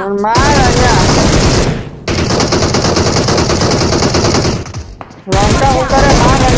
out! मार आजा है मार